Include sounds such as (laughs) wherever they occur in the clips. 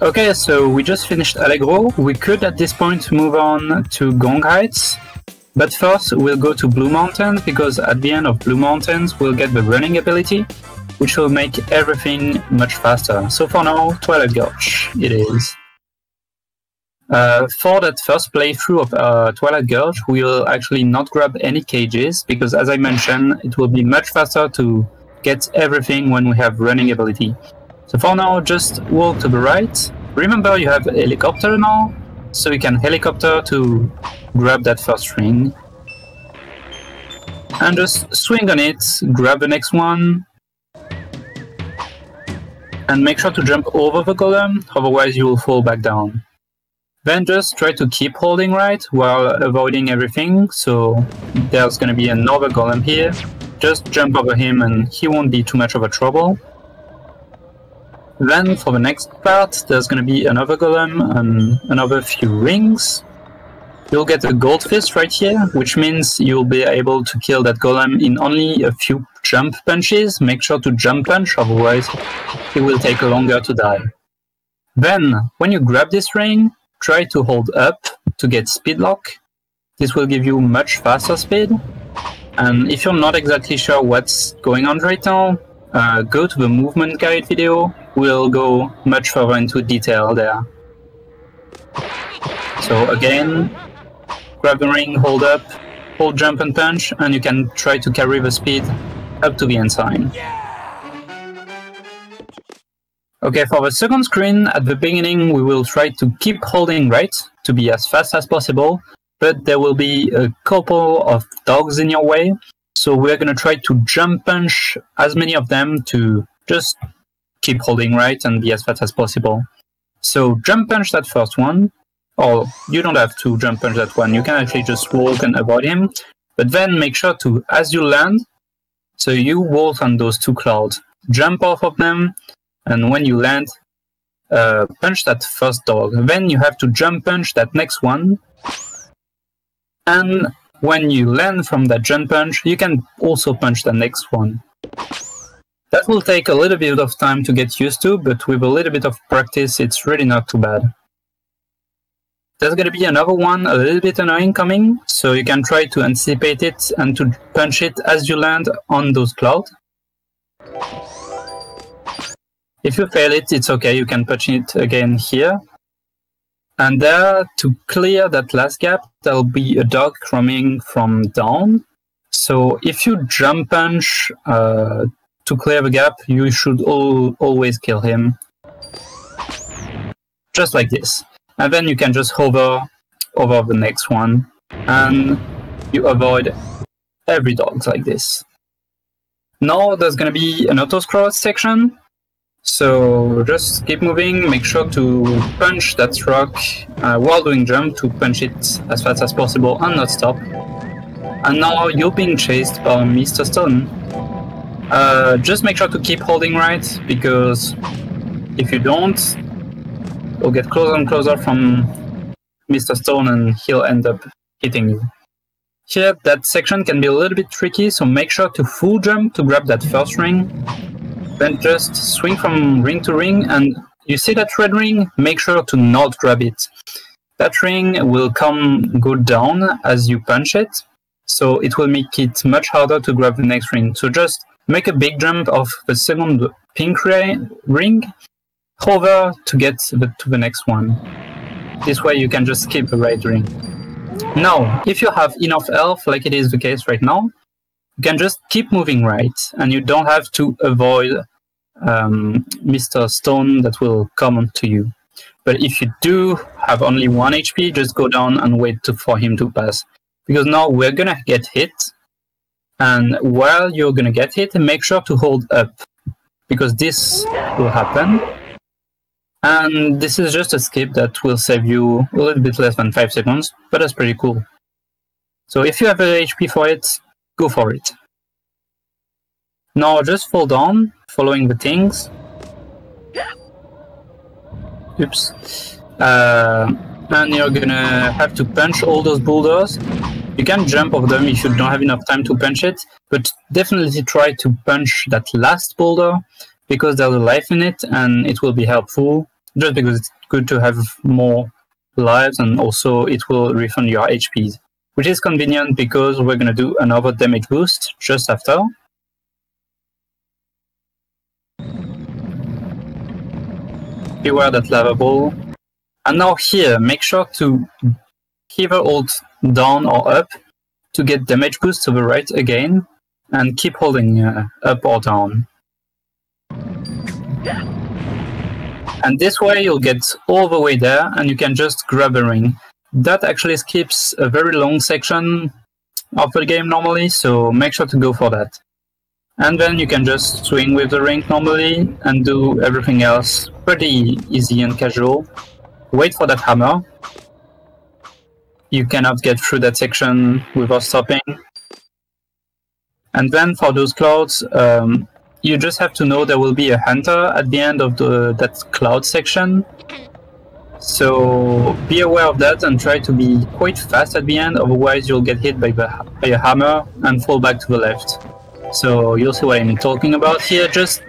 Okay, so we just finished Allegro. We could at this point move on to Gong Heights. But first, we'll go to Blue Mountains because at the end of Blue Mountains, we'll get the running ability, which will make everything much faster. So for now, Twilight Gorge it is. Uh, for that first playthrough of uh, Twilight Gorge, we'll actually not grab any cages because, as I mentioned, it will be much faster to get everything when we have running ability. So for now, just walk to the right. Remember, you have a helicopter now, so you can helicopter to grab that first ring. And just swing on it, grab the next one, and make sure to jump over the golem, otherwise you will fall back down. Then just try to keep holding right while avoiding everything, so there's gonna be another golem here. Just jump over him and he won't be too much of a trouble. Then for the next part, there's gonna be another golem and another few rings. You'll get a gold fist right here, which means you'll be able to kill that golem in only a few jump punches. Make sure to jump punch, otherwise it will take longer to die. Then, when you grab this ring, try to hold up to get speed lock. This will give you much faster speed. And if you're not exactly sure what's going on right now, uh, go to the movement guide video. We'll go much further into detail there. So again, grab the ring, hold up, hold jump and punch, and you can try to carry the speed up to the end sign. Okay, for the second screen, at the beginning, we will try to keep holding right to be as fast as possible, but there will be a couple of dogs in your way, so we're going to try to jump punch as many of them to just keep holding right and be as fast as possible. So jump punch that first one, or you don't have to jump punch that one, you can actually just walk and avoid him, but then make sure to, as you land, so you walk on those two clouds, jump off of them, and when you land, uh, punch that first dog. Then you have to jump punch that next one, and when you land from that jump punch, you can also punch the next one. That will take a little bit of time to get used to, but with a little bit of practice, it's really not too bad. There's going to be another one a little bit annoying coming, so you can try to anticipate it and to punch it as you land on those clouds. If you fail it, it's okay, you can punch it again here. And there, to clear that last gap, there'll be a dog coming from down. So if you jump punch uh, to clear the gap, you should al always kill him. Just like this. And then you can just hover over the next one. And you avoid every dog like this. Now there's to be an auto-scroll section so just keep moving, make sure to punch that rock uh, while doing jump to punch it as fast as possible and not stop. And now you're being chased by Mr. Stone. Uh, just make sure to keep holding right, because if you don't, you'll get closer and closer from Mr. Stone and he'll end up hitting you. Here, that section can be a little bit tricky, so make sure to full jump to grab that first ring, then just swing from ring to ring, and you see that red ring? Make sure to not grab it. That ring will come go down as you punch it, so it will make it much harder to grab the next ring. So just make a big jump of the second pink ring, hover to get the, to the next one. This way you can just skip the red ring. Now, if you have enough health, like it is the case right now, you can just keep moving right, and you don't have to avoid um, Mr. Stone that will come to you. But if you do have only one HP, just go down and wait to, for him to pass. Because now we're gonna get hit, and while you're gonna get hit, make sure to hold up, because this will happen. And this is just a skip that will save you a little bit less than 5 seconds, but that's pretty cool. So if you have a HP for it, go for it. Now just fall down, following the things. Oops. Uh, and you're gonna have to punch all those boulders. You can jump off them if you don't have enough time to punch it, but definitely try to punch that last boulder because there's a life in it and it will be helpful. just because it's good to have more lives and also it will refund your HPs, which is convenient because we're going to do another damage boost just after. Beware that lava ball. And now here, make sure to either hold down or up to get damage boost to the right again, and keep holding uh, up or down. And this way you'll get all the way there and you can just grab a ring. That actually skips a very long section of the game normally, so make sure to go for that. And then you can just swing with the ring normally and do everything else pretty easy and casual. Wait for that hammer. You cannot get through that section without stopping. And then for those clouds, um, you just have to know there will be a hunter at the end of the that cloud section. So be aware of that and try to be quite fast at the end, otherwise you'll get hit by, the, by a hammer and fall back to the left. So you'll see what I'm talking about here, just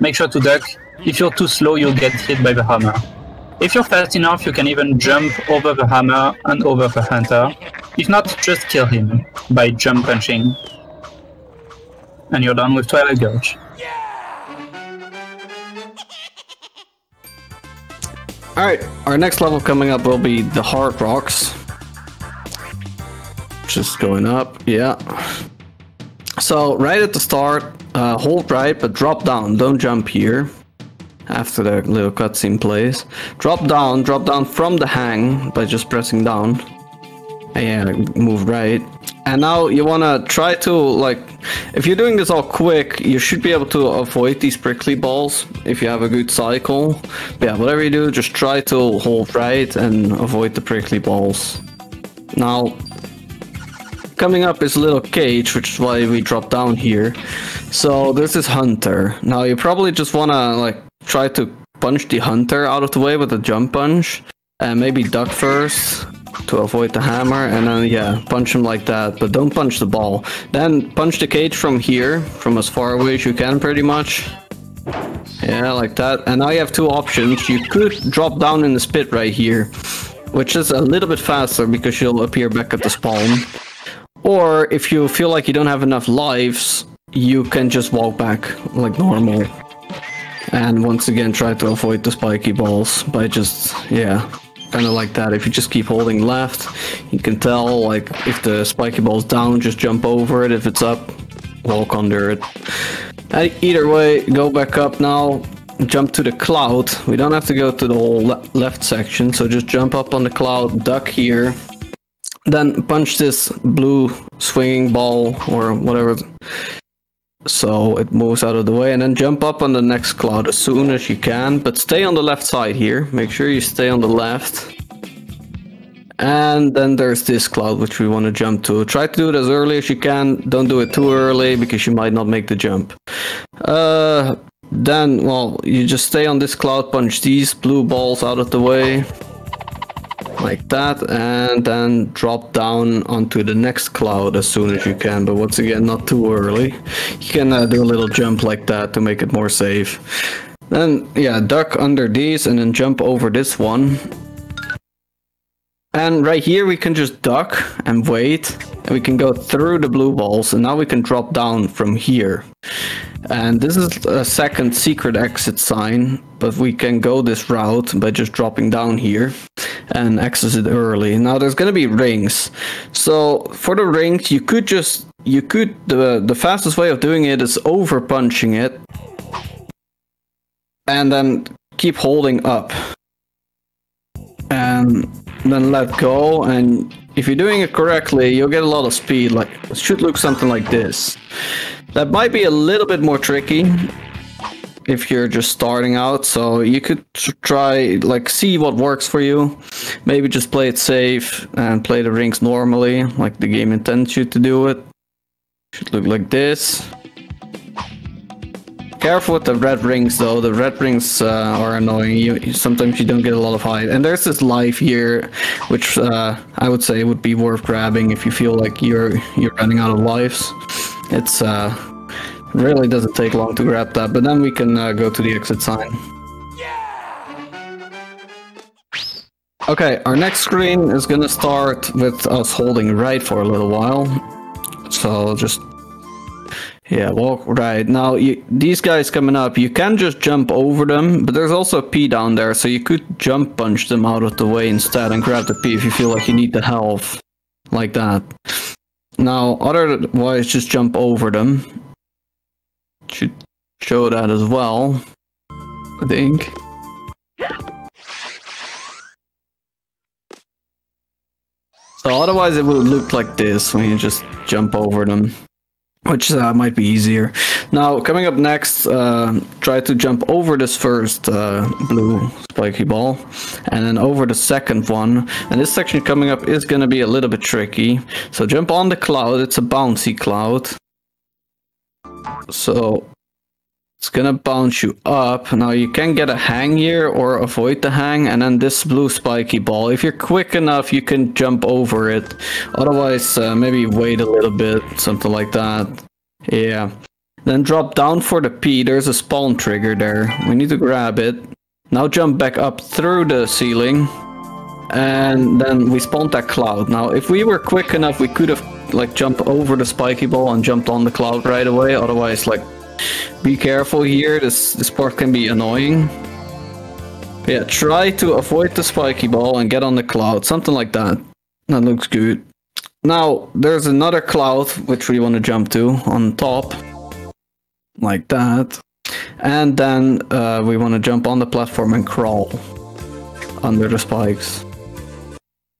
make sure to duck. If you're too slow, you'll get hit by the hammer. If you're fast enough, you can even jump over the hammer and over the hunter. If not, just kill him by jump punching. And you're done with Twilight Gorge. (laughs) Alright, our next level coming up will be the Hard Rocks. Just going up, yeah. So, right at the start, uh, hold right, but drop down, don't jump here. After the little cutscene plays. Drop down, drop down from the hang by just pressing down. And move right. And now you wanna try to, like, if you're doing this all quick, you should be able to avoid these prickly balls if you have a good cycle. But yeah, whatever you do, just try to hold right and avoid the prickly balls. Now, coming up is a little cage, which is why we drop down here. So this hunter. Now you probably just wanna, like, try to punch the hunter out of the way with a jump punch. And maybe duck first to avoid the hammer and then yeah punch him like that but don't punch the ball. Then punch the cage from here from as far away as you can pretty much. Yeah like that. And now you have two options. You could drop down in the spit right here which is a little bit faster because you'll appear back at the spawn. Or if you feel like you don't have enough lives you can just walk back like normal and once again try to avoid the spiky balls by just yeah kind of like that. If you just keep holding left, you can tell like if the spiky ball's down, just jump over it. If it's up, walk under it. Uh, either way, go back up now, jump to the cloud. We don't have to go to the whole le left section, so just jump up on the cloud, duck here, then punch this blue swinging ball or whatever so it moves out of the way and then jump up on the next cloud as soon as you can but stay on the left side here. Make sure you stay on the left. And then there's this cloud which we want to jump to. Try to do it as early as you can. Don't do it too early because you might not make the jump. Uh then well you just stay on this cloud punch these blue balls out of the way like that and then drop down onto the next cloud as soon as you can. But once again not too early. You can uh, do a little jump like that to make it more safe. Then yeah duck under these and then jump over this one. And right here we can just duck and wait. And we can go through the blue balls and now we can drop down from here and this is a second secret exit sign, but we can go this route by just dropping down here and access it early. Now there's gonna be rings. So for the rings, you could just, you could, the, the fastest way of doing it is over punching it. And then keep holding up. And then let go and if you're doing it correctly, you'll get a lot of speed. Like, it should look something like this. That might be a little bit more tricky if you're just starting out. So you could try, like, see what works for you. Maybe just play it safe and play the rings normally, like the game intends you to do it. Should look like this. Careful with the red rings though, the red rings uh, are annoying. You, sometimes you don't get a lot of height. And there's this life here, which uh, I would say would be worth grabbing if you feel like you're you're running out of lives. It's uh, really doesn't take long to grab that, but then we can uh, go to the exit sign. Okay, our next screen is gonna start with us holding right for a little while. So just yeah, walk right now. You, these guys coming up, you can just jump over them, but there's also a P down there, so you could jump punch them out of the way instead and grab the P if you feel like you need the health, like that. Now, otherwise, just jump over them. Should show that as well, I think. So otherwise it would look like this when you just jump over them which uh, might be easier. Now, coming up next, uh, try to jump over this first uh, blue spiky ball, and then over the second one. And this section coming up is going to be a little bit tricky. So jump on the cloud, it's a bouncy cloud. So it's gonna bounce you up. Now you can get a hang here or avoid the hang and then this blue spiky ball. If you're quick enough, you can jump over it. Otherwise, uh, maybe wait a little bit, something like that. Yeah. Then drop down for the P. There's a spawn trigger there. We need to grab it. Now jump back up through the ceiling. And then we spawned that cloud. Now, if we were quick enough, we could have like jumped over the spiky ball and jumped on the cloud right away. Otherwise, like be careful here, this, this part can be annoying. Yeah, try to avoid the spiky ball and get on the cloud, something like that. That looks good. Now, there's another cloud which we want to jump to on top. Like that. And then uh, we want to jump on the platform and crawl under the spikes.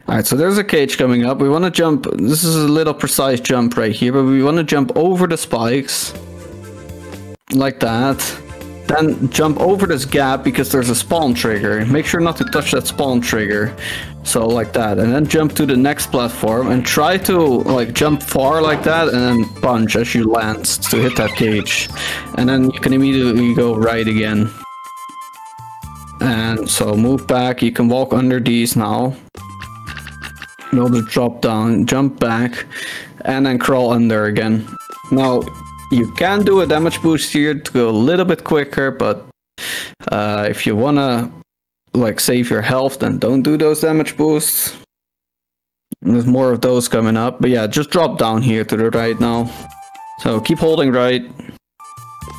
Alright, so there's a cage coming up. We want to jump. This is a little precise jump right here, but we want to jump over the spikes like that. Then jump over this gap because there's a spawn trigger. Make sure not to touch that spawn trigger. So like that. And then jump to the next platform and try to like jump far like that and then punch as you land to hit that cage. And then you can immediately go right again. And so move back. You can walk under these now. Another drop down, jump back, and then crawl under again. Now you can do a damage boost here to go a little bit quicker, but uh, if you wanna like save your health, then don't do those damage boosts. There's more of those coming up, but yeah, just drop down here to the right now. So keep holding right,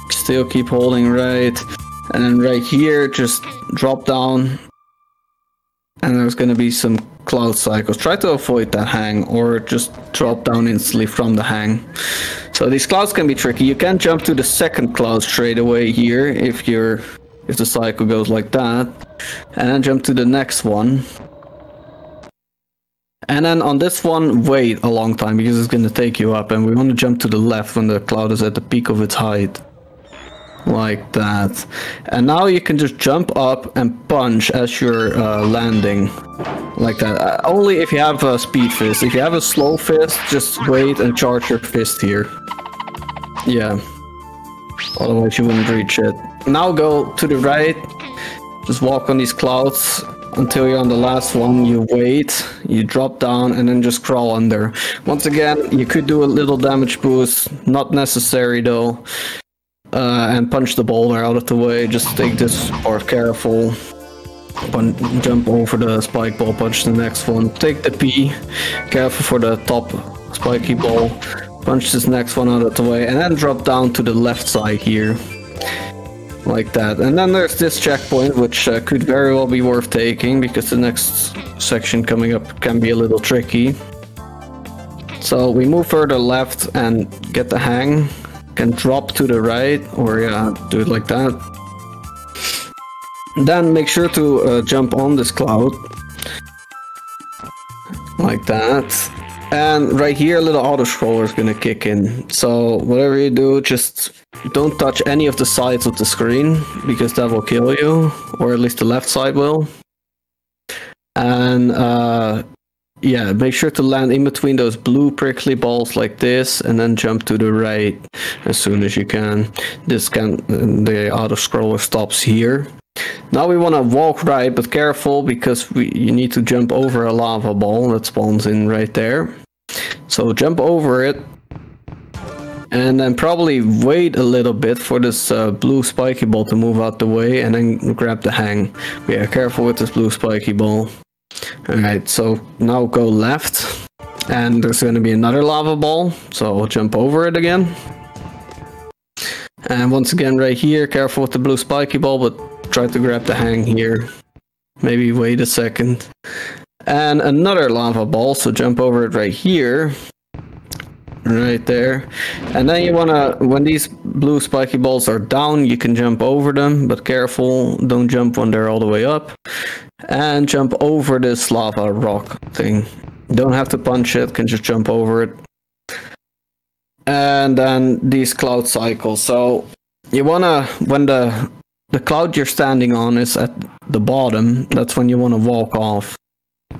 still keep holding right, and then right here, just drop down, and there's gonna be some cloud cycles. Try to avoid that hang or just drop down instantly from the hang. So these clouds can be tricky. You can jump to the second cloud straight away here if you're if the cycle goes like that. And then jump to the next one. And then on this one, wait a long time because it's going to take you up. And we want to jump to the left when the cloud is at the peak of its height like that. And now you can just jump up and punch as you're uh, landing, like that. Uh, only if you have a speed fist. If you have a slow fist, just wait and charge your fist here. Yeah. Otherwise you wouldn't reach it. Now go to the right. Just walk on these clouds until you're on the last one. You wait, you drop down, and then just crawl under. Once again, you could do a little damage boost. Not necessary though uh, and punch the boulder out of the way. Just take this part careful. Jump over the spike ball, punch the next one. Take the P, careful for the top spiky ball. Punch this next one out of the way, and then drop down to the left side here. Like that. And then there's this checkpoint, which uh, could very well be worth taking, because the next section coming up can be a little tricky. So we move further left and get the hang can drop to the right or yeah do it like that. Then make sure to uh, jump on this cloud. Like that. And right here a little auto scroller is gonna kick in. So whatever you do just don't touch any of the sides of the screen because that will kill you or at least the left side will. And uh, yeah, make sure to land in between those blue prickly balls like this and then jump to the right as soon as you can. This can, the auto scroller stops here. Now we want to walk right, but careful because we, you need to jump over a lava ball that spawns in right there. So jump over it and then probably wait a little bit for this uh, blue spiky ball to move out the way and then grab the hang. Yeah, careful with this blue spiky ball. Alright, so now go left. And there's going to be another lava ball, so we'll jump over it again. And once again, right here, careful with the blue spiky ball, but try to grab the hang here. Maybe wait a second. And another lava ball, so jump over it right here. Right there. And then you wanna, when these blue spiky balls are down, you can jump over them, but careful, don't jump when they're all the way up. And jump over this lava rock thing. Don't have to punch it, can just jump over it and then these cloud cycles. So you wanna when the the cloud you're standing on is at the bottom, that's when you wanna walk off.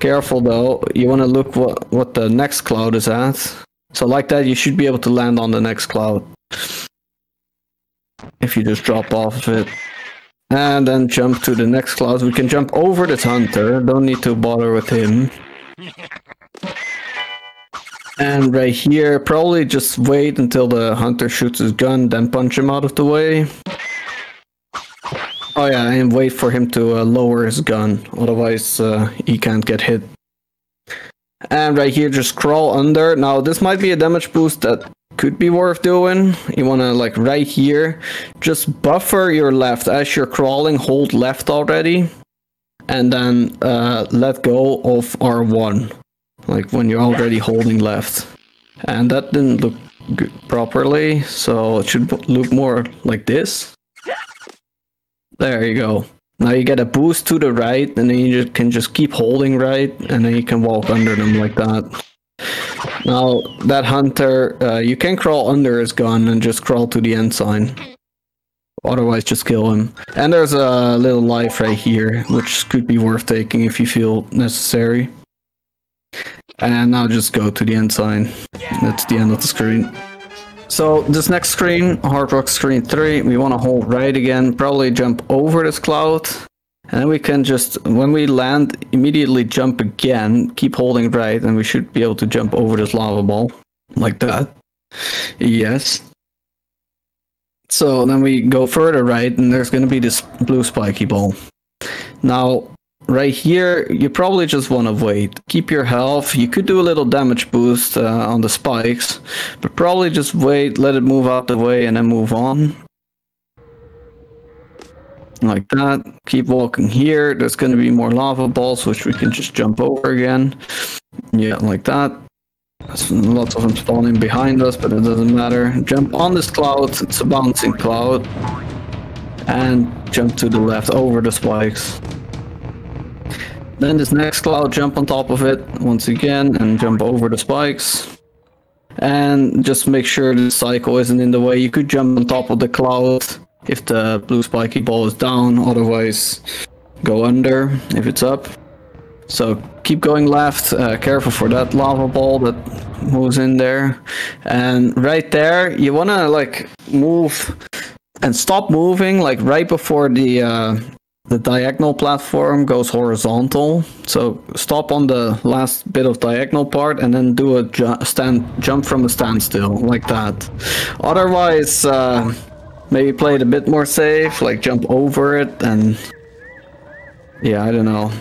Careful though, you wanna look what what the next cloud is at. So like that, you should be able to land on the next cloud. If you just drop off of it. And then jump to the next cloud. We can jump over this hunter. Don't need to bother with him. And right here, probably just wait until the hunter shoots his gun, then punch him out of the way. Oh yeah, and wait for him to uh, lower his gun, otherwise uh, he can't get hit. And right here, just crawl under. Now this might be a damage boost that could be worth doing. You wanna like right here, just buffer your left as you're crawling, hold left already. And then uh, let go of R1 like when you're already holding left. And that didn't look good properly, so it should look more like this. There you go. Now you get a boost to the right, and then you can just keep holding right, and then you can walk under them like that. Now, that hunter, uh, you can crawl under his gun and just crawl to the end sign. Otherwise, just kill him. And there's a little life right here, which could be worth taking if you feel necessary. And now just go to the end sign. That's the end of the screen. So this next screen, Hard Rock screen 3, we want to hold right again, probably jump over this cloud. And then we can just, when we land, immediately jump again, keep holding right, and we should be able to jump over this lava ball. Like that. Yes. So then we go further right, and there's going to be this blue spiky ball. Now, right here, you probably just want to wait. Keep your health. You could do a little damage boost uh, on the spikes, but probably just wait, let it move out the way, and then move on. Like that. Keep walking here. There's going to be more lava balls, which we can just jump over again. Yeah, like that. There's lots of them spawning behind us, but it doesn't matter. Jump on this cloud. It's a bouncing cloud. And jump to the left over the spikes. Then this next cloud, jump on top of it once again and jump over the spikes. And just make sure the cycle isn't in the way. You could jump on top of the cloud if the blue spiky ball is down, otherwise go under if it's up. So keep going left, uh, careful for that lava ball that moves in there. And right there, you wanna like move and stop moving like right before the uh, the diagonal platform goes horizontal. So stop on the last bit of diagonal part and then do a ju stand jump from a standstill like that. Otherwise, uh, maybe play it a bit more safe, like jump over it and yeah, I don't know.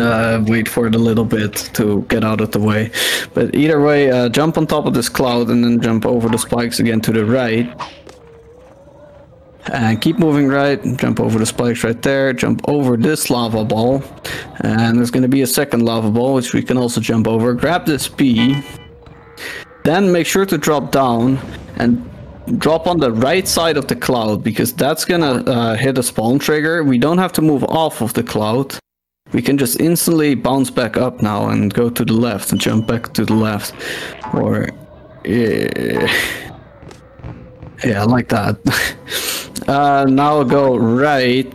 Uh, wait for it a little bit to get out of the way. But either way, uh, jump on top of this cloud and then jump over the spikes again to the right. And keep moving right, jump over the spikes right there, jump over this lava ball. And there's going to be a second lava ball, which we can also jump over. Grab this P. Then make sure to drop down and drop on the right side of the cloud, because that's going to uh, hit a spawn trigger. We don't have to move off of the cloud. We can just instantly bounce back up now and go to the left and jump back to the left. Or... (laughs) Yeah, yeah like that. (laughs) Uh, now go right.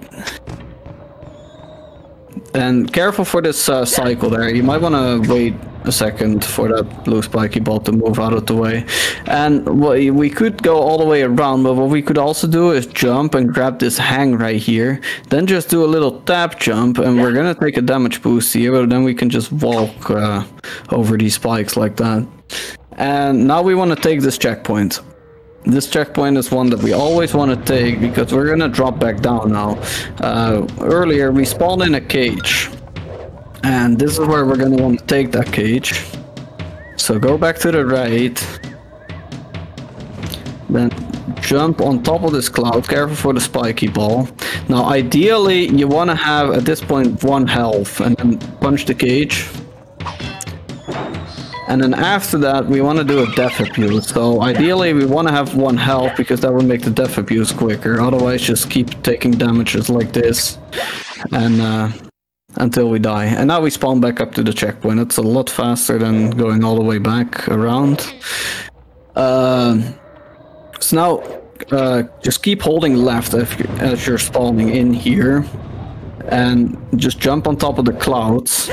And careful for this uh, cycle there. You might want to wait a second for that blue spiky ball to move out of the way. And we could go all the way around, but what we could also do is jump and grab this hang right here. Then just do a little tap jump, and we're gonna take a damage boost here, but then we can just walk uh, over these spikes like that. And now we want to take this checkpoint. This checkpoint is one that we always want to take because we're gonna drop back down now. Uh, earlier we spawned in a cage And this is where we're gonna want to take that cage. So go back to the right. Then jump on top of this cloud. Careful for the spiky ball. Now, ideally, you want to have at this point one health and then punch the cage. And then after that, we want to do a death abuse. So ideally, we want to have one health because that will make the death abuse quicker. Otherwise, just keep taking damages like this, and uh, until we die. And now we spawn back up to the checkpoint. It's a lot faster than going all the way back around. Uh, so now, uh, just keep holding left as you're spawning in here, and just jump on top of the clouds.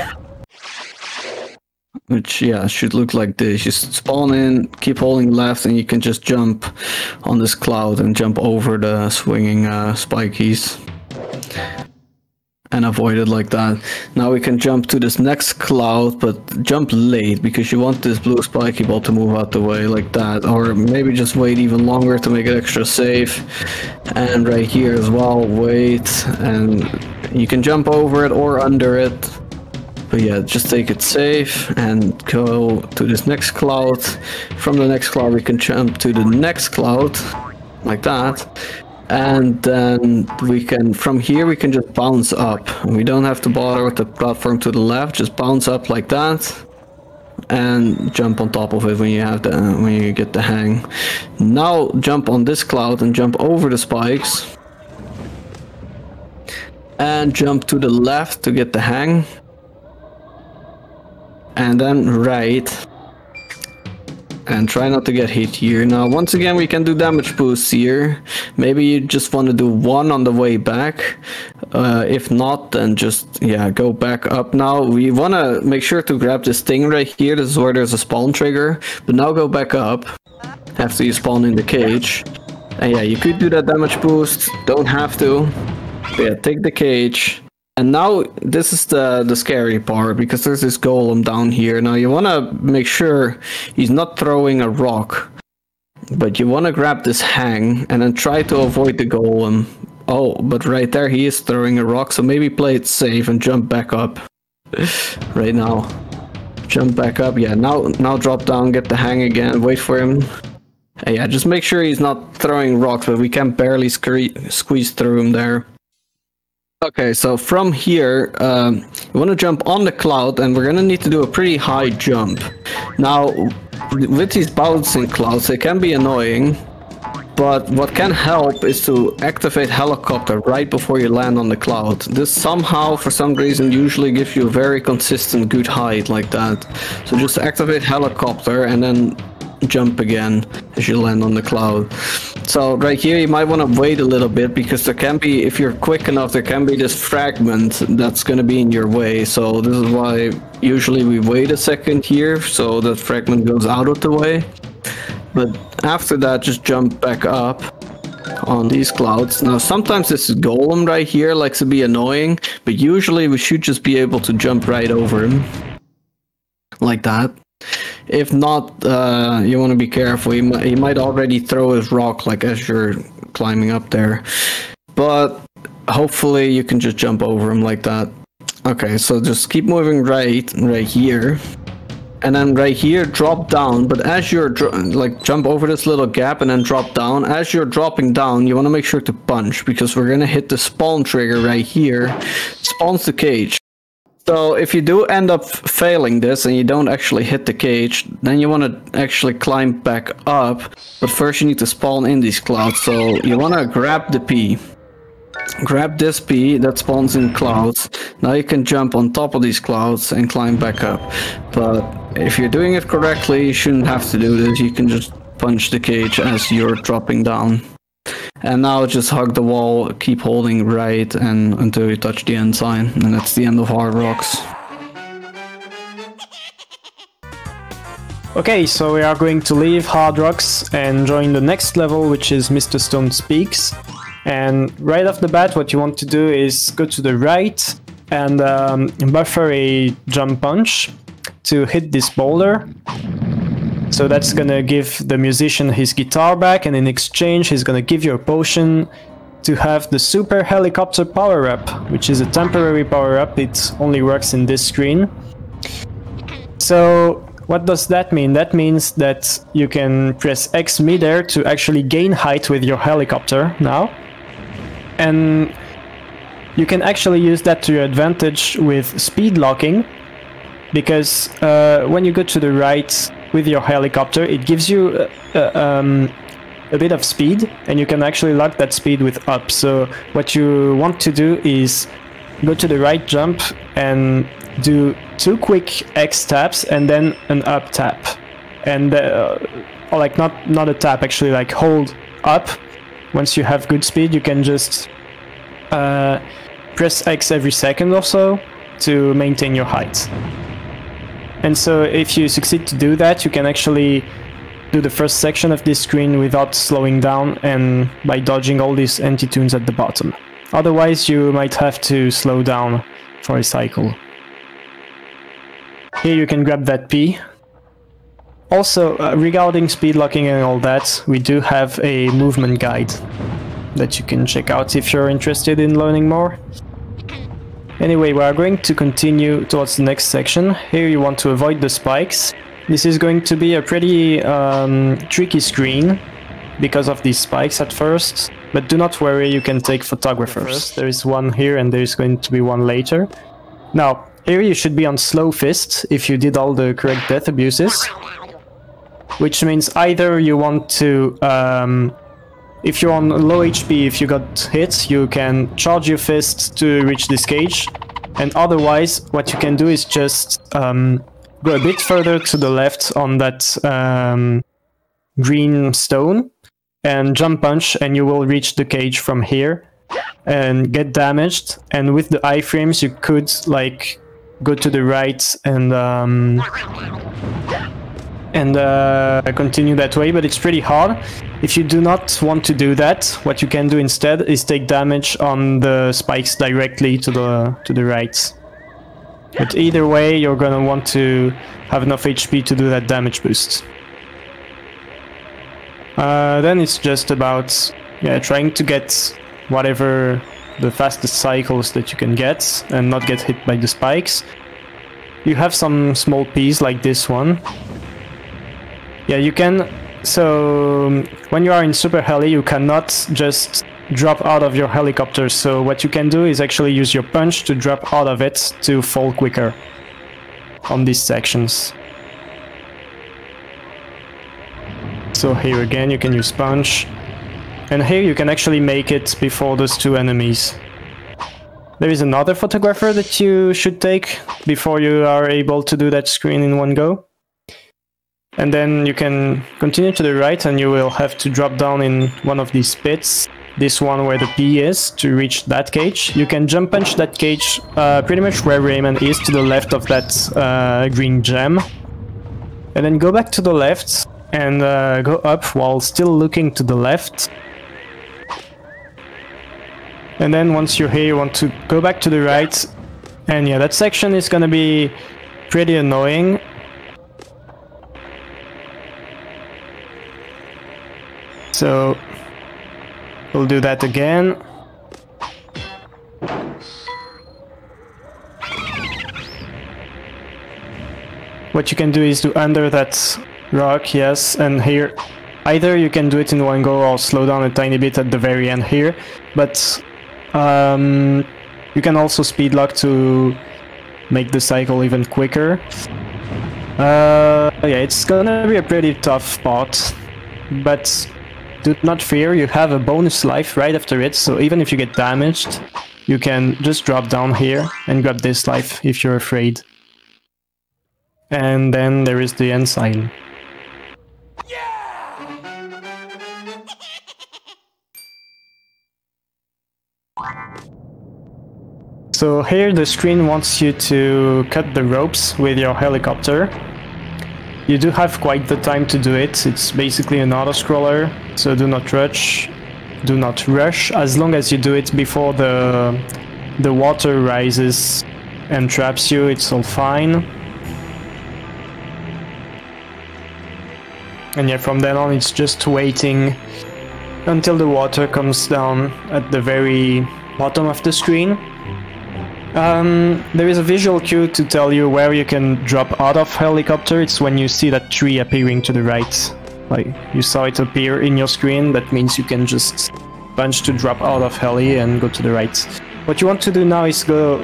Which, yeah, should look like this. Just spawn in, keep holding left, and you can just jump on this cloud and jump over the swinging uh, spikies. And avoid it like that. Now we can jump to this next cloud, but jump late, because you want this blue spiky ball to move out the way like that. Or maybe just wait even longer to make it extra safe. And right here as well, wait. And you can jump over it or under it. But yeah, just take it safe and go to this next cloud. From the next cloud we can jump to the next cloud, like that. And then we can, from here we can just bounce up. We don't have to bother with the platform to the left, just bounce up like that. And jump on top of it when you have the when you get the hang. Now jump on this cloud and jump over the spikes. And jump to the left to get the hang and then right. And try not to get hit here. Now once again we can do damage boosts here. Maybe you just want to do one on the way back. Uh, if not then just yeah go back up. Now we want to make sure to grab this thing right here. This is where there's a spawn trigger. But now go back up. After you spawn in the cage. And yeah you could do that damage boost. Don't have to. But yeah take the cage and now this is the the scary part because there's this golem down here. Now you want to make sure he's not throwing a rock, but you want to grab this hang and then try to avoid the golem. Oh, but right there he is throwing a rock, so maybe play it safe and jump back up. (laughs) right now, jump back up. Yeah, now now drop down, get the hang again. Wait for him. Hey, yeah, just make sure he's not throwing rocks, but we can barely squeeze through him there. Okay, so from here, um, you want to jump on the cloud, and we're going to need to do a pretty high jump. Now, with these bouncing clouds, they can be annoying, but what can help is to activate helicopter right before you land on the cloud. This somehow, for some reason, usually gives you a very consistent good height like that. So just activate helicopter and then jump again as you land on the cloud. So right here you might want to wait a little bit because there can be, if you're quick enough, there can be this fragment that's going to be in your way. So this is why usually we wait a second here so that fragment goes out of the way. But after that just jump back up on these clouds. Now sometimes this golem right here likes to be annoying, but usually we should just be able to jump right over him. Like that. If not, uh, you want to be careful. He might, he might already throw his rock like as you're climbing up there. But hopefully you can just jump over him like that. Okay, so just keep moving right, right here. And then right here, drop down. But as you're, like, jump over this little gap and then drop down. As you're dropping down, you want to make sure to punch. Because we're going to hit the spawn trigger right here. Spawns the cage. So if you do end up failing this and you don't actually hit the cage, then you want to actually climb back up. But first you need to spawn in these clouds. So you want to grab the P. Grab this P that spawns in clouds. Now you can jump on top of these clouds and climb back up. But if you're doing it correctly, you shouldn't have to do this. You can just punch the cage as you're dropping down. And now just hug the wall, keep holding right and until you touch the end sign. And that's the end of Hard Rocks. Okay, so we are going to leave Hard Rocks and join the next level, which is Mr. Stone Peaks. And right off the bat, what you want to do is go to the right and um, buffer a jump punch to hit this boulder. So that's gonna give the musician his guitar back, and in exchange, he's gonna give you a potion to have the Super Helicopter power-up, which is a temporary power-up, it only works in this screen. So what does that mean? That means that you can press X midair to actually gain height with your helicopter now. And you can actually use that to your advantage with speed locking, because uh, when you go to the right with your helicopter, it gives you uh, uh, um, a bit of speed, and you can actually lock that speed with up. So what you want to do is go to the right jump and do two quick X taps and then an up tap, and uh, or like not not a tap actually, like hold up. Once you have good speed, you can just uh, press X every second or so to maintain your height. And so if you succeed to do that, you can actually do the first section of this screen without slowing down and by dodging all these antitoons at the bottom. Otherwise, you might have to slow down for a cycle. Here you can grab that P. Also, uh, regarding speed locking and all that, we do have a movement guide that you can check out if you're interested in learning more. Anyway, we are going to continue towards the next section. Here you want to avoid the spikes. This is going to be a pretty um, tricky screen because of these spikes at first, but do not worry, you can take photographers. There is one here and there is going to be one later. Now, here you should be on slow fist if you did all the correct death abuses, which means either you want to um, if you're on low HP, if you got hit, you can charge your fist to reach this cage. And otherwise, what you can do is just um, go a bit further to the left on that um, green stone and jump punch and you will reach the cage from here and get damaged. And with the iframes, you could like go to the right and um, and uh, continue that way, but it's pretty hard. If you do not want to do that, what you can do instead is take damage on the spikes directly to the to the right. But either way, you're gonna want to have enough HP to do that damage boost. Uh, then it's just about yeah trying to get whatever the fastest cycles that you can get and not get hit by the spikes. You have some small P's like this one, yeah, you can... So, um, when you are in Super Heli, you cannot just drop out of your helicopter. So what you can do is actually use your punch to drop out of it to fall quicker on these sections. So here again you can use punch. And here you can actually make it before those two enemies. There is another photographer that you should take before you are able to do that screen in one go. And then you can continue to the right and you will have to drop down in one of these pits. This one where the P is to reach that cage. You can jump punch that cage uh, pretty much where Rayman is to the left of that uh, green gem. And then go back to the left and uh, go up while still looking to the left. And then once you're here you want to go back to the right. And yeah, that section is gonna be pretty annoying So we'll do that again. What you can do is do under that rock, yes, and here either you can do it in one go or slow down a tiny bit at the very end here, but um, you can also speed lock to make the cycle even quicker. Uh, yeah, it's gonna be a pretty tough part, but do not fear, you have a bonus life right after it, so even if you get damaged, you can just drop down here and grab this life if you're afraid. And then there is the end sign. (laughs) So here the screen wants you to cut the ropes with your helicopter you do have quite the time to do it. It's basically an auto-scroller, so do not rush. Do not rush, as long as you do it before the, the water rises and traps you, it's all fine. And yeah, from then on it's just waiting until the water comes down at the very bottom of the screen. Um, there is a visual cue to tell you where you can drop out of helicopter. It's when you see that tree appearing to the right. Like, you saw it appear in your screen, that means you can just punch to drop out of heli and go to the right. What you want to do now is go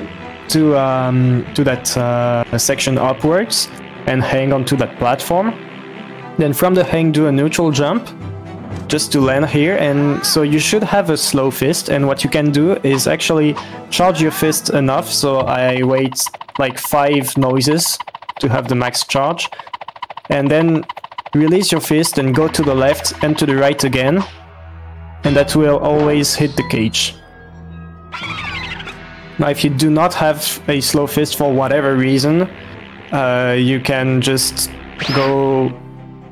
to, um, to that uh, section upwards and hang onto that platform. Then from the hang do a neutral jump just to land here and so you should have a slow fist and what you can do is actually charge your fist enough so I wait like five noises to have the max charge and then release your fist and go to the left and to the right again. And that will always hit the cage. Now if you do not have a slow fist for whatever reason uh, you can just go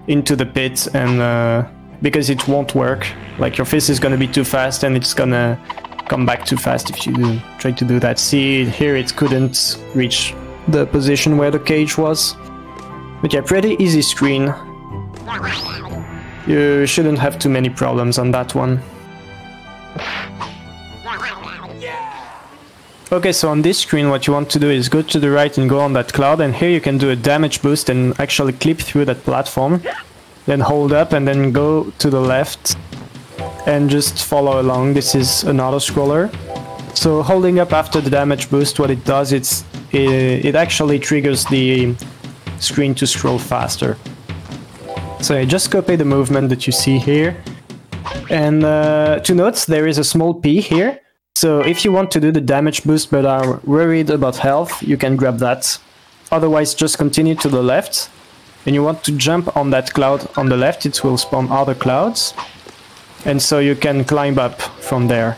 into the pit and uh, because it won't work. Like your fist is gonna be too fast and it's gonna come back too fast if you try to do that. See here it couldn't reach the position where the cage was. But yeah pretty easy screen you shouldn't have too many problems on that one Okay, so on this screen what you want to do is go to the right and go on that cloud and here you can do a damage boost and actually clip through that platform. Then hold up and then go to the left and just follow along. This is an auto scroller. So holding up after the damage boost, what it does, it's it, it actually triggers the screen to scroll faster. So I just copy the movement that you see here. And uh, to note, there is a small P here. So if you want to do the damage boost but are worried about health, you can grab that. Otherwise, just continue to the left. And you want to jump on that cloud on the left, it will spawn other clouds. And so you can climb up from there.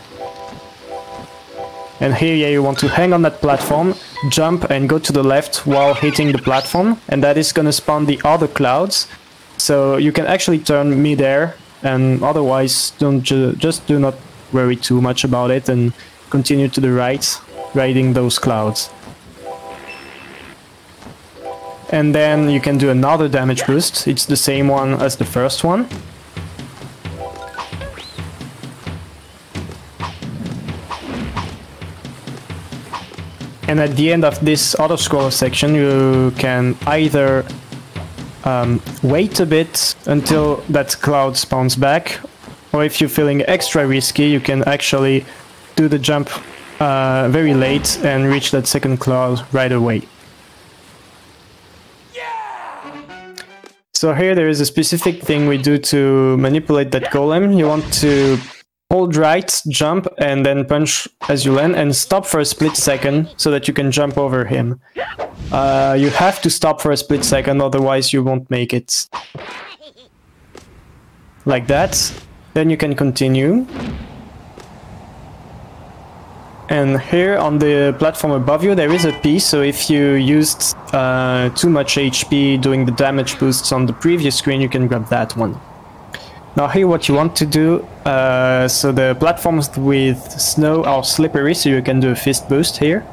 And here yeah, you want to hang on that platform, jump and go to the left while hitting the platform. And that is going to spawn the other clouds. So you can actually turn mid-air and otherwise don't ju just do not worry too much about it and continue to the right, riding those clouds. And then you can do another damage boost. It's the same one as the first one. And at the end of this auto-scroller section, you can either um, wait a bit until that cloud spawns back, or if you're feeling extra risky, you can actually do the jump uh, very late and reach that second cloud right away. So here there is a specific thing we do to manipulate that golem. You want to hold right, jump, and then punch as you land, and stop for a split second so that you can jump over him. Uh, you have to stop for a split second, otherwise you won't make it. Like that. Then you can continue. And here on the platform above you there is a P, so if you used uh, too much HP doing the damage boosts on the previous screen, you can grab that one. Now here what you want to do, uh, so the platforms with snow are slippery, so you can do a fist boost here.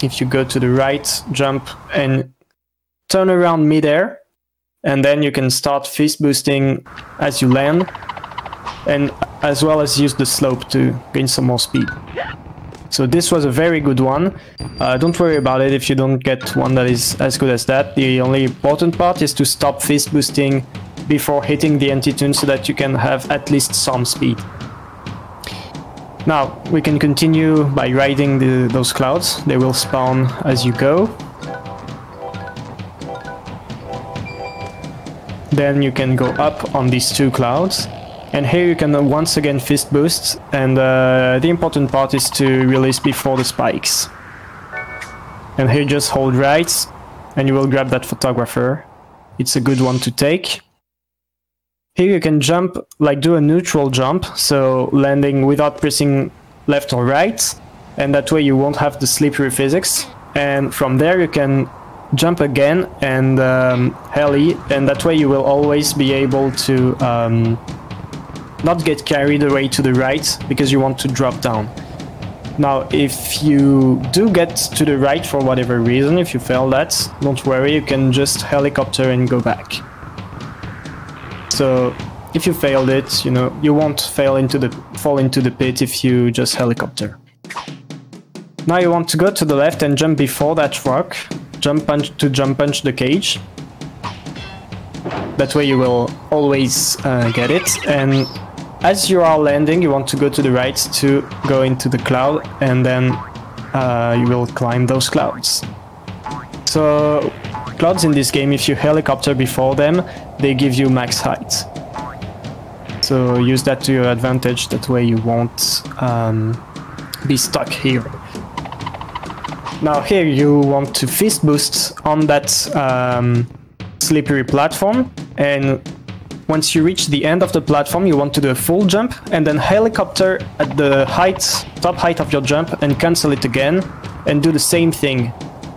If you go to the right, jump and turn around midair, and then you can start fist boosting as you land, and as well as use the slope to gain some more speed. So this was a very good one. Uh, don't worry about it if you don't get one that is as good as that. The only important part is to stop fist boosting before hitting the antitoon so that you can have at least some speed. Now, we can continue by riding the, those clouds. They will spawn as you go. Then you can go up on these two clouds. And here you can once again fist boost, and uh, the important part is to release before the spikes. And here just hold right, and you will grab that photographer. It's a good one to take. Here you can jump, like do a neutral jump, so landing without pressing left or right, and that way you won't have the slippery physics. And from there you can jump again and um, heli, and that way you will always be able to um, not get carried away to the right because you want to drop down. Now, if you do get to the right for whatever reason, if you fail that, don't worry, you can just helicopter and go back. So if you failed it, you know, you won't fail into the fall into the pit if you just helicopter. Now you want to go to the left and jump before that rock, jump punch to jump punch the cage. That way you will always uh, get it. And as you are landing, you want to go to the right to go into the cloud, and then uh, you will climb those clouds. So clouds in this game, if you helicopter before them, they give you max height. So use that to your advantage, that way you won't um, be stuck here. Now here you want to fist boost on that um, slippery platform and once you reach the end of the platform you want to do a full jump and then helicopter at the height, top height of your jump and cancel it again and do the same thing.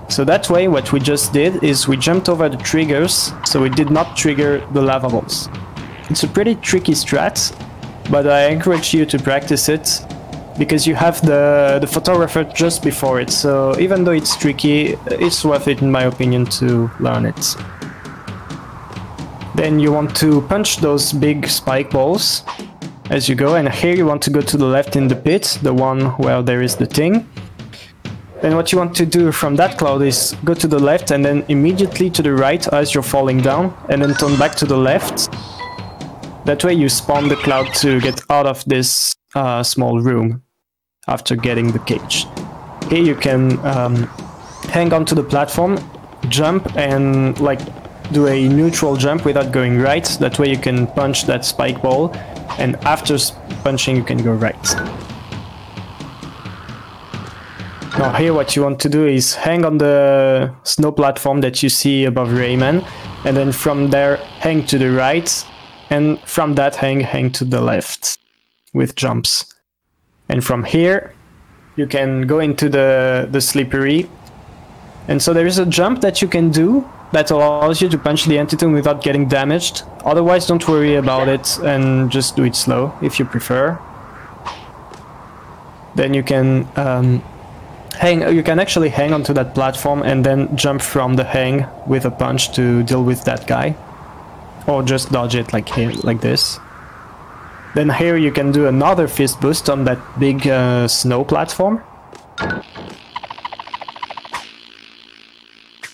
So that way what we just did is we jumped over the triggers so we did not trigger the lava balls. It's a pretty tricky strat but I encourage you to practice it because you have the, the photographer just before it, so even though it's tricky, it's worth it in my opinion to learn it. Then you want to punch those big spike balls as you go, and here you want to go to the left in the pit, the one where there is the thing. Then what you want to do from that cloud is go to the left and then immediately to the right as you're falling down, and then turn back to the left. That way you spawn the cloud to get out of this uh, small room after getting the cage. Here you can um, hang onto the platform, jump and like do a neutral jump without going right. That way you can punch that spike ball and after punching you can go right. Now here what you want to do is hang on the snow platform that you see above Rayman and then from there hang to the right and from that hang hang to the left with jumps. And from here, you can go into the, the slippery. And so there is a jump that you can do that allows you to punch the entity without getting damaged. Otherwise, don't worry about it and just do it slow if you prefer. Then you can um, hang. You can actually hang onto that platform and then jump from the hang with a punch to deal with that guy, or just dodge it like here, like this. Then here you can do another fist boost on that big uh, snow platform.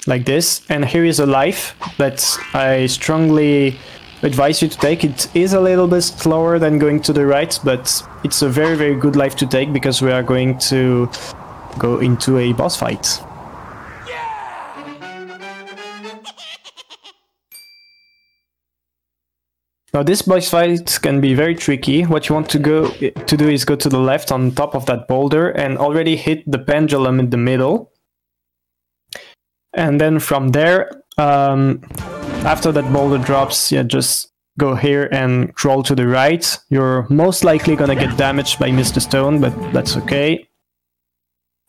Like this. And here is a life that I strongly advise you to take. It is a little bit slower than going to the right, but it's a very, very good life to take because we are going to go into a boss fight. Now this boss fight can be very tricky. What you want to go to do is go to the left on top of that boulder and already hit the pendulum in the middle. And then from there, um, after that boulder drops, yeah, just go here and crawl to the right. You're most likely gonna get damaged by Mr. Stone, but that's okay.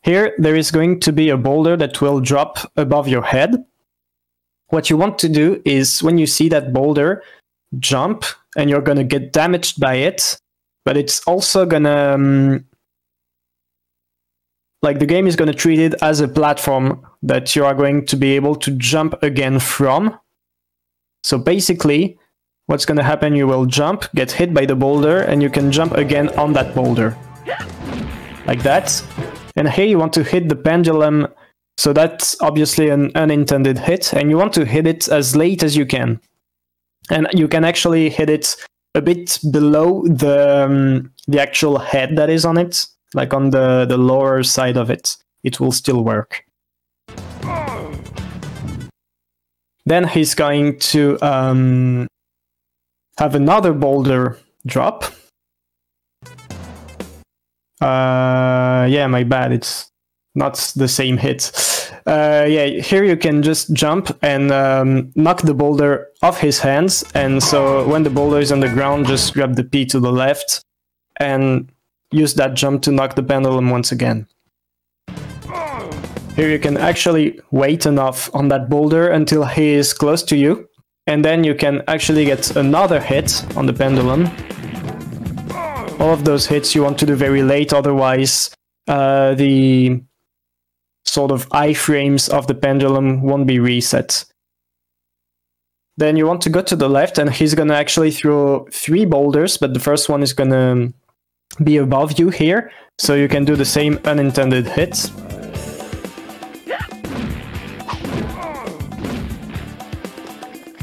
Here, there is going to be a boulder that will drop above your head. What you want to do is, when you see that boulder, jump and you're gonna get damaged by it but it's also gonna um, like the game is gonna treat it as a platform that you are going to be able to jump again from. So basically what's gonna happen you will jump get hit by the boulder and you can jump again on that boulder. Like that and here you want to hit the pendulum so that's obviously an unintended hit and you want to hit it as late as you can and you can actually hit it a bit below the um, the actual head that is on it, like on the the lower side of it. It will still work. Then he's going to um, have another boulder drop. Uh, yeah, my bad. It's not the same hit. Uh, yeah, here you can just jump and um, knock the boulder off his hands. And so when the boulder is on the ground, just grab the P to the left and use that jump to knock the pendulum once again. Here you can actually wait enough on that boulder until he is close to you. And then you can actually get another hit on the pendulum. All of those hits you want to do very late, otherwise uh, the sort of iframes of the pendulum won't be reset. then you want to go to the left, and he's gonna actually throw three boulders, but the first one is gonna be above you here, so you can do the same unintended hits.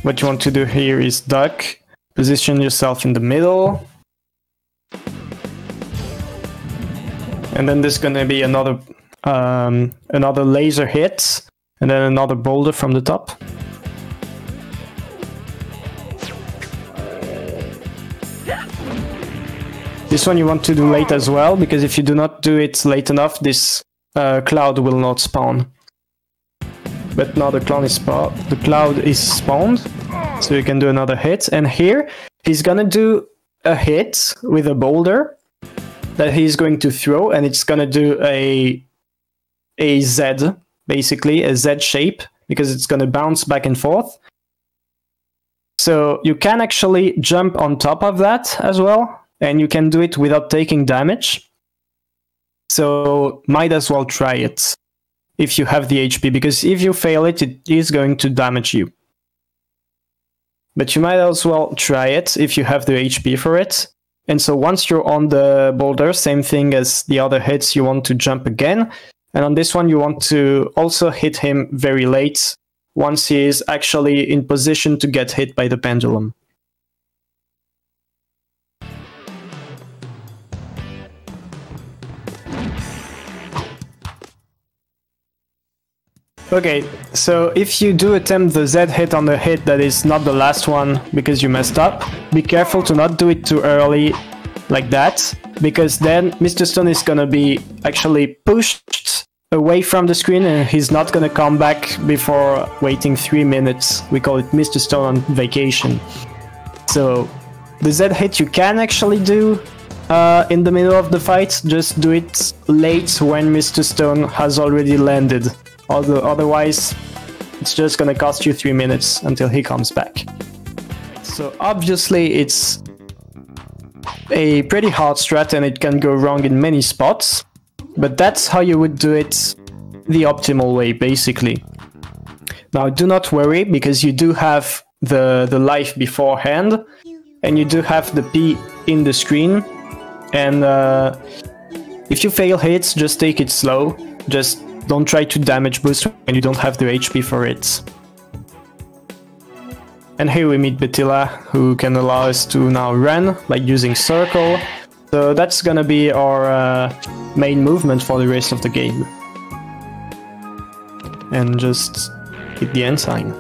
What you want to do here is duck, position yourself in the middle, and then there's gonna be another um, another laser hit, and then another boulder from the top. This one you want to do late as well, because if you do not do it late enough, this uh, cloud will not spawn. But now the cloud is spawned. The cloud is spawned, so you can do another hit. And here he's gonna do a hit with a boulder that he's going to throw, and it's gonna do a a Z, basically a Z shape, because it's gonna bounce back and forth. So you can actually jump on top of that as well, and you can do it without taking damage. So might as well try it if you have the HP, because if you fail it, it is going to damage you. But you might as well try it if you have the HP for it. And so once you're on the boulder, same thing as the other hits, you want to jump again. And on this one, you want to also hit him very late once he is actually in position to get hit by the pendulum. Okay, so if you do attempt the Z hit on the hit that is not the last one because you messed up, be careful to not do it too early like that, because then Mr. Stone is gonna be actually pushed away from the screen and he's not gonna come back before waiting three minutes. We call it Mr. Stone on vacation. So the Z hit you can actually do uh, in the middle of the fight, just do it late when Mr. Stone has already landed. Although otherwise, it's just gonna cost you three minutes until he comes back. So obviously it's a pretty hard strat and it can go wrong in many spots, but that's how you would do it the optimal way, basically. Now do not worry, because you do have the, the life beforehand, and you do have the P in the screen, and uh, if you fail hits, just take it slow, just don't try to damage boost when you don't have the HP for it. And here we meet Betilla, who can allow us to now run by using circle. So that's gonna be our uh, main movement for the rest of the game. And just hit the end sign.